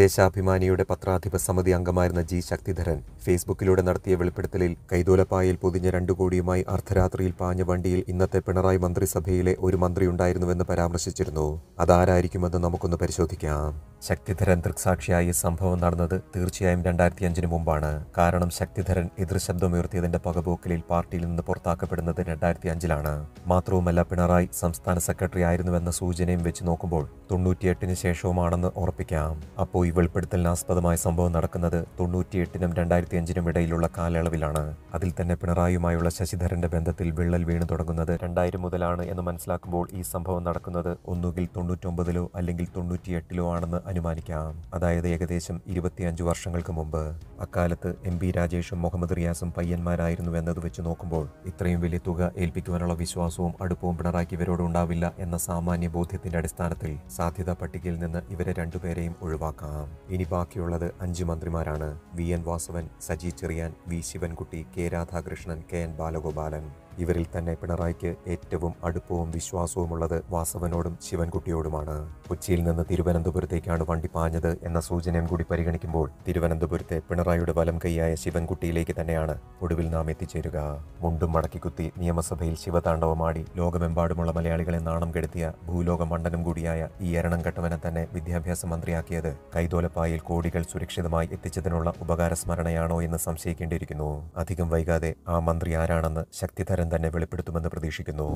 ദേശാഭിമാനിയുടെ പത്രാധിപ സമിതി അംഗമായിരുന്ന ജി ശക്തിധരൻ ഫേസ്ബുക്കിലൂടെ നടത്തിയ വെളിപ്പെടുത്തലിൽ കൈതോലപ്പായിൽ പൊതിഞ്ഞ രണ്ടു കോടിയുമായി അർദ്ധരാത്രിയിൽ പാഞ്ഞ വണ്ടിയിൽ ഇന്നത്തെ പിണറായി മന്ത്രിസഭയിലെ ഒരു മന്ത്രി മന്ത്രിയുണ്ടായിരുന്നുവെന്ന് പരാമർശിച്ചിരുന്നു. അതാരായിരിക്കുമെന്ന് നമുക്കൊന്ന് പരിശോധിക്കാം. ശക്തിധരൻ ദൃക്സാക്ഷിയായി സംഭവം നടന്നത് തീർച്ചയായും രണ്ടായിരത്തി അഞ്ചിന് മുമ്പാണ്. കാരണം ശക്തിധരൻ എതിർശബ്ദമുയർത്തിയതിന്റെ പകപോക്കലിൽ പാർട്ടിയിൽ നിന്ന് പുറത്താക്കപ്പെടുന്നത് രണ്ടായിരത്തി അഞ്ചിലാണ് മാത്രവുമല്ല പിണറായി സംസ്ഥാന സെക്രട്ടറി ആയിരുന്നുവെന്ന സൂചനയും വെച്ച് നോക്കുമ്പോൾ തൊണ്ണൂറ്റിയെട്ടിന് ശേഷവുമാണെന്ന് ഉറപ്പിക്കാം. അപ്പോൾ ഈ വെളിപ്പെടുത്തലിനാസ്പദമായ സംഭവം നടക്കുന്നത് തൊണ്ണൂറ്റിയെട്ടിനും രണ്ടായിരത്തി അഞ്ചിനും ഇടയിലുള്ള കാലയളവിലാണ്. അതിൽ തന്നെ പിണറായിയുമായുള്ള ശശിധരന്റെ ബന്ധത്തിൽ വിള്ളൽ വീണു തുടങ്ങുന്നത് രണ്ടായിരം മുതലാണ് എന്ന് മനസ്സിലാക്കുമ്പോൾ ഈ സംഭവം നടക്കുന്നത് ഒന്നുകിൽ തൊണ്ണൂറ്റൊമ്പതിലോ അല്ലെങ്കിൽ തൊണ്ണൂറ്റിയെട്ടിലോ ആണെന്ന് അനുമാനിക്കാം. അതായത് ഏകദേശം ഇരുപത്തിയഞ്ച് വർഷങ്ങൾക്ക് മുമ്പ്. അക്കാലത്ത് എം പി രാജേഷും മുഹമ്മദ് റിയാസും പയ്യന്മാരായിരുന്നു എന്നത് വെച്ച് നോക്കുമ്പോൾ ഇത്രയും വലിയ തുക ഏൽപ്പിക്കുവാനുള്ള വിശ്വാസവും അടുപ്പവും പിണറായിക്ക് ഇവരോട് ഉണ്ടാവില്ല എന്ന സാമാന്യ ബോധ്യത്തിന്റെ അടിസ്ഥാനത്തിൽ സാധ്യതാ പട്ടികയിൽ നിന്ന് ഇവരെ രണ്ടുപേരെയും ഒഴിവാക്കാം. ഇനി ബാക്കിയുള്ളത് അഞ്ച് മന്ത്രിമാരാണ് V N Vasavan Saji Cherian V Sivankutty K Radhakrishnan K N Balagopalan. ഇവരിൽ തന്നെ പിണറായിക്ക് ഏറ്റവും അടുപ്പവും വിശ്വാസവുമുള്ളത് വാസവനോടും ശിവൻകുട്ടിയോടുമാണ്. കൊച്ചിയിൽ നിന്ന് തിരുവനന്തപുരത്തേക്കാണ് വണ്ടി പാഞ്ഞത് എന്ന സൂചനയും കൂടി പരിഗണിക്കുമ്പോൾ തിരുവനന്തപുരത്തെ പിണറായിയുടെ വലം കൈയായ ശിവൻകുട്ടിയിലേക്ക് തന്നെയാണ് ഒടുവിൽ നാം എത്തിച്ചേരുക. മുണ്ടും മടക്കിക്കുത്തി നിയമസഭയിൽ ശിവതാണ്ഡവമാടി ലോകമെമ്പാടുമുള്ള മലയാളികളെ നാണം കെടുത്തിയ ഭൂലോക മണ്ഡനം കൂടിയായ ഈ എരണം കെട്ടവനെ തന്നെ വിദ്യാഭ്യാസ മന്ത്രിയാക്കിയത് കൈതോലപ്പായിൽ കോടികൾ സുരക്ഷിതമായി എത്തിച്ചതിനുള്ള ഉപകാര സ്മരണയാണോ എന്ന് സംശയിക്കേണ്ടിയിരിക്കുന്നു. അധികം വൈകാതെ ആ മന്ത്രി ആരാണെന്ന് ശക്തിധരൻ തന്നെ വെളിപ്പെടുത്തുമെന്ന് പ്രതീക്ഷിക്കുന്നു.